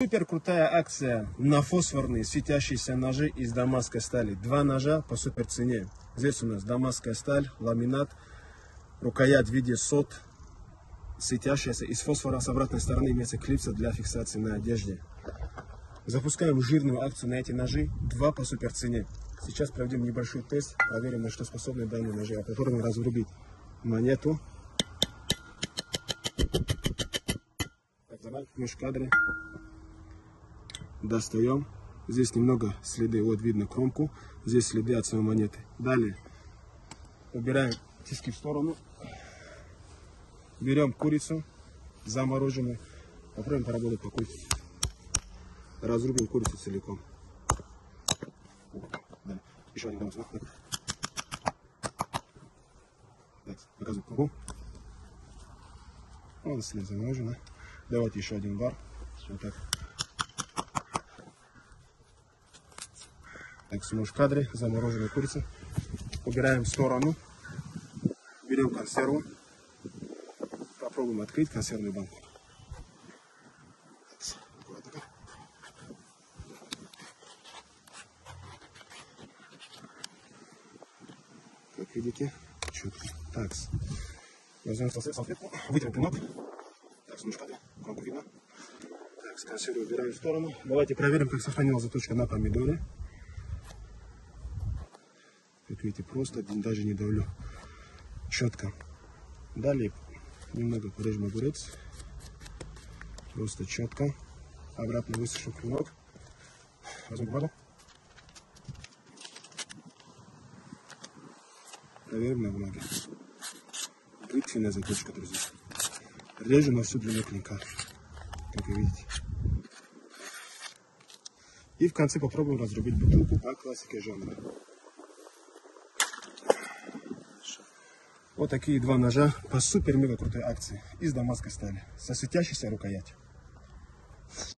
Супер крутая акция на фосфорные светящиеся ножи из дамасской стали. Два ножа по супер цене. Здесь у нас дамасская сталь, ламинат, рукоять в виде сот, светящаяся. Из фосфора с обратной стороны имеется клипса для фиксации на одежде. Запускаем жирную акцию на эти ножи. Два по супер цене. Сейчас проведем небольшой тест, проверим, на что способны данные ножи. А попробуем разрубить монету. Так, в кадре. Достаем. Здесь немного следы, вот видно кромку. Здесь следы от самой монеты. Далее убираем тиски в сторону. Берем курицу замороженную. Попробуем поработать по курице. Разрубим курицу целиком. Далее. Еще один. Так, показываю кругом. Вот след заморожена. Давайте еще один бар. Вот так. Так, в кадре, замороженная курица. Убираем в сторону. Берем консерву. Попробуем открыть консервную банку. Как видите, четко. Так, возьмем салфетку, вытрем пинок. Так, в кадре, кромку видно. Так, с консервы убираем в сторону. Давайте проверим, как сохранилась заточка на помидоре. Как видите, просто даже не давлю. Четко. Далее немного порежем огурец. Просто четко. Обратно высушим хренок. Возьмем. Проверим на бумаге. Бритвенная заточка, друзья. Режем на всю длину клинка. Как вы видите. И в конце попробуем разрубить бутылку по классике жанра. Вот такие два ножа по супер мега крутой акции из дамасской стали со светящейся рукоятью.